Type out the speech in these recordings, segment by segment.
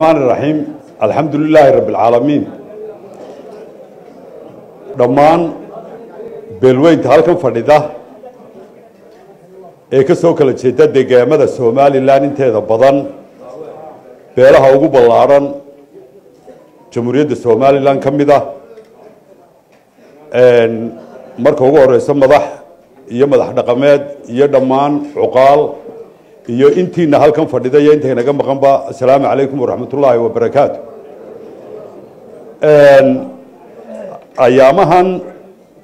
الرحمن الرحيم الحمد لله رب العالمين dhammaan beelweynta halkan fadhida ee ka soo kala jeeda deegaamada somalilan inteeda badan beelaha ugu ballaadhan jamhuuriyadda somalilan ka mid ah marka ugu horeyso madax iyo madax dhaqameed iyo dhammaan cuqaal iyo intiina halkan fadhida iyo intay naga maqanba assalaamu calaykum waraxmat ullaahi wabarakaatu ayaamahan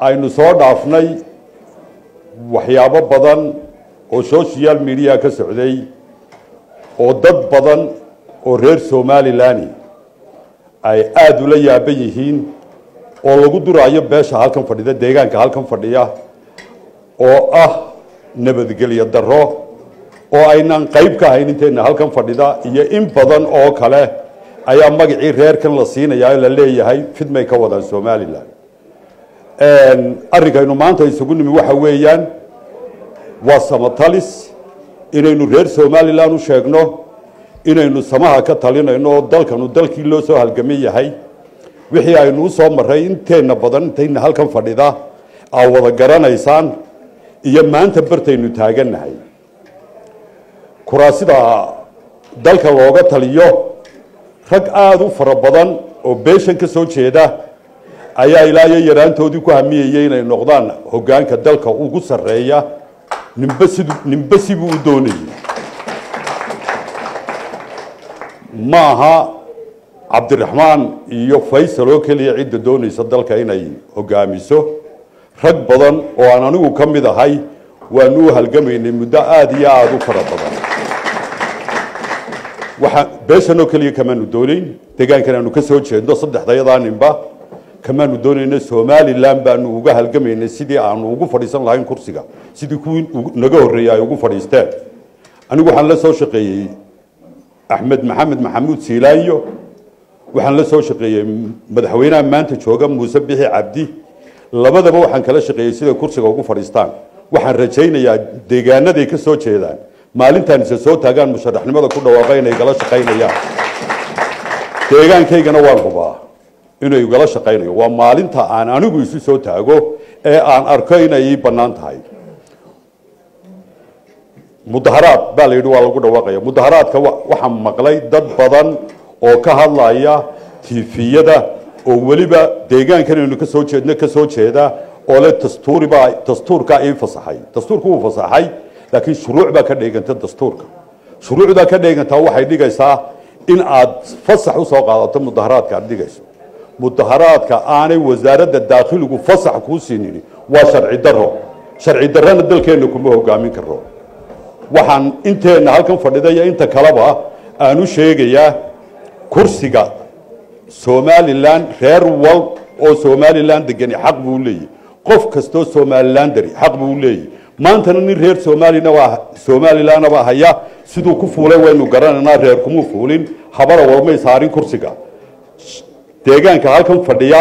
aynu soo dhaafnay waxyaabo badan oo social media ka socday oo dad badan oo reer somalilani ay aada ula yaaban yihiin oo lagu duraayo beesha halkan fadhida deegaanka halkan fadhiya oo ah nabadgelyo daro oo aynaan qayb ka ahayn intayna halkan fadhida iyo in badan oo kale ayaa magacii reerkan la siinayaa la leeyahay fidmay ka wadaan somalilan arrinkaynu maanta isugu nimi waxa weeyaan waa samatalis. Inaynu reer somalilan u sheegno inaynu samaha ka talinayno oo dalkanu dalkii loo soo halgaman yahay. Wixii aynu u soo maray inteenna badan intayna halkan fadhida aa wada garanaysaan iyo maanta bartaynu taagannahay kuraasida dalka looga taliyo rag aada u fara badan oo beeshan ka soo jeeda ayaa ilaa iyo yaraantoodii ku hamiyayay inay noqdaan hoggaanka dalka ugu sarreeya nimbe sid nimbe sibuu u doonayay ma aha cabdiraxmaan iyo faysal oo keliya cidda doonaysa dalka inay hogaamiso. Rag badan oo aan anigu ka mid ahay waanu u halgamaynay muddo aada iyo aada u fara badan waxa beeshan oo keliya kamaanu doonayn. Deegaankan aanu ka soo jeedno saddexdayadaa ninba kamaanu doonayna somalilan baanu uga halgamaynay sidii aanu ugu fadhiisan lahayn kursiga. Sidii kuwii naga horreeyey ay ugu fadhiisteen. Anigu waxaan la soo shaqeeyey axmed maxamed maxamuud siilaanyo waxaan la soo shaqeeyey madaxweynaha maanta jooga muuse bixi cabdi. Labadaba waxaan kala shaqeeyey siday kursiga ugu fadhiistaan. Waxaan rajaynayaa deegaanaday ka soo jeedaan maalintaan isa soo taagaan musharaxnimada ku dhawaaqa inay gala shaqaynayaan deegaankaygana waan hubaa inay igala shaqaynayo. Waa maalinta aan anigu isu soo taago ee aan arko inay ii bannaan tahay. Mudaharaad baa la waa lagu dhawaaqaya. Mudaharaadka waxaan maqlay dad badan oo ka hadlaya tifiyada oo weliba deegaankan aynu ka soo jeedno ka soo jeeda oo le dastuuribaa dastuurkaa ii fasaxay. Dastuurku wuu fasaxay laakiin shuruuc baa ka dheeganta dastuurka. Shuruucdaa ka dheegantaa waxay dhigaysaa in aad fasax u soo qaadato mudaharaadka aad dhigayso. Mudaharaadka aanay wasaaradda daakhiligu fasax kuu siinin waa sharci daro sharci darana dalkeenna kuma hogaamin karo waxaan inteenna halkan fadhida inta kaleba aan u sheegayaa kursiga somalilan reer wal oo somalilan degani xaq buu leeyahy qof kastoo somalilan dari xaq buu leeyahy maantana nin reer somalina somalilanaba haya. Siduu ku fuulay waynu garanaynaa reer kumuu fuulin. Habara walmay saarin kursiga. Deegaanka halkan fadhiya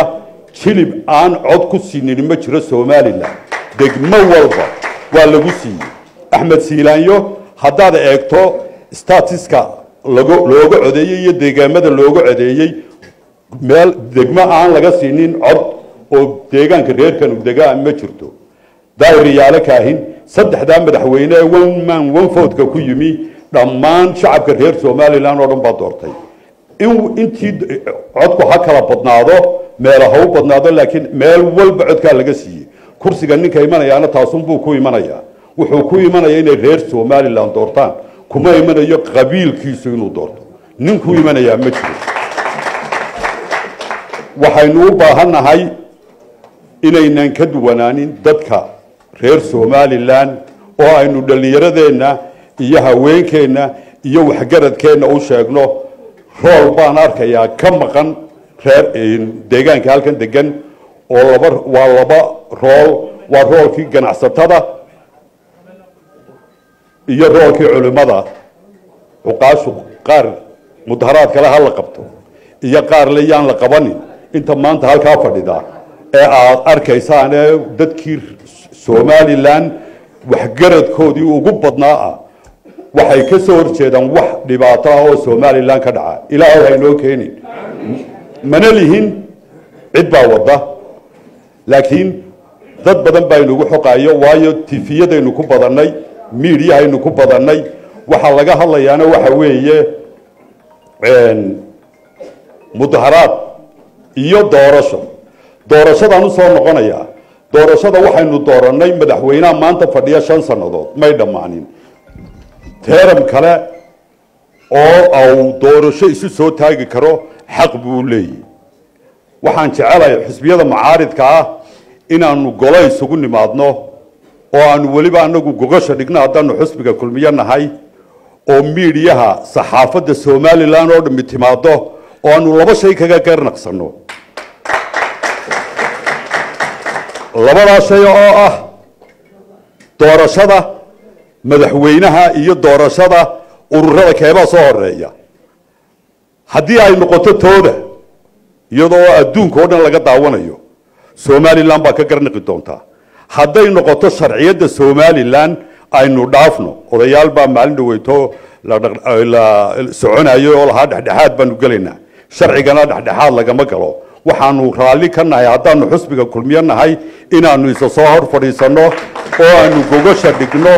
jilib aan cod ku siinin ma jiro somalilan degmo walba waa lagu siiyey. Axmed siilaanyo haddaad eegto statiska looga codeeyey iyo deegaamada looga codeeyey meel degmo aan laga siinin cod oo deegaanka reerkanu degaa ma jirto daahiriyaalo kaahin saddexdaa madaxweyne ee one man ku yimi dhammaan shacabka reer somalilan oo dhan baa doortay. Intii codku ha kala badnaado meela ha u badnaado laakiin meel walba codkaa laga siiyey. Kursiga ninka imanayaana taasunbuu ku imanayaa. Wuxuu ku imanaya inay reer somalilan doortaan. Kuma imanayo qabiilkiisu inuu doorto. Ninkuu imanayaa ma jiro. Waxaynu u baahannahay inaynan ka duwanaanin dadka reer somalilan oo aynu dhallinyaradeenna iyo haweenkeenna iyo waxgaradkeenna u sheegno rool baan arkayaa ka maqan reer deegaanka halkan degan oo laba waa laba rool waa roolkii ganacsatada iyo roolkii culimmada cuqaashu qaar mudaharaad kale la qabto iyo qaar le yaan la qabanin. Inta maanta halkaa fadhida ee aad arkaysaan ee dadkii somalilan waxgaradkoodii ugu badnaa ah waxay ka soo horjeedaan wax dhibaato ah oo somalilan ka dhaca. Ilaahay haynoo keenin. Mana lihin cid baa wadda. Laakiin dad badan baa inugu xoqayo waayo tifiyadaynu ku badannay miidiyahaynu ku badannay. Waxaa laga hadlayaana waxa weeye mudaharaad iyo doorasho. Doorashadaan u soo noqonayaa doorashada waxaynu doorannay madaxweynaha maanta fadhiya shan sannadood. May dhammaanin. Teeram kale oo au doorasho isu soo taagi karo xaq buu leeyahy waxaan jecelahay xisbiyada macaaridka ah inaanu golo isugu nimaadno oo aanu weliba anagu gogasha dhigno haddaanu xusbiga kulmiyo nahay oo miidiyaha saxaafadda somalilan oo dhami timaado oo aanu laba shay kaga garnaqsanno labadaa shay oo ah doorashada madaxweynaha iyo doorashada ururada keebaa soo horreeya haddii ay noqoto tooda iyadoo adduunka oo dhan laga daawanayo somalilan baa ka garnaqi doontaa hadday noqoto sharciyadda somalilan aynu dhaafno. Odayaal baa maalin dhaweyto la soconayo oo lahaa dhexdhexaad baanu gelaynaa. Sharcigana dhexdhexaad lagama galo waxaanu raalli ka nahay haddaanu xusbiga kulmiyo nahay inaanu isa soo hor fadhiisanno oo aanu gogasha dhigno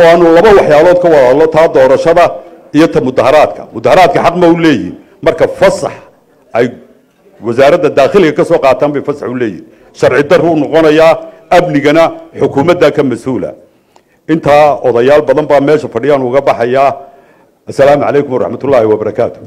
oo aanu laba waxyaalood ka wadalo taa doorashada iyo ta mudaharaadka. Mudaharaadka xaq ma u leeyihiin marka fasax ay wasaaradda daakhiliga ka soo qaataan bay fasax u leeyihiin sharci daruu noqonayaa amnigana xukuumadda ka mas'uula. Intaa odayaal badan baa meesha fadhiyaan uga baxayaa assalaamu calaykum waraxmat wabarakaatu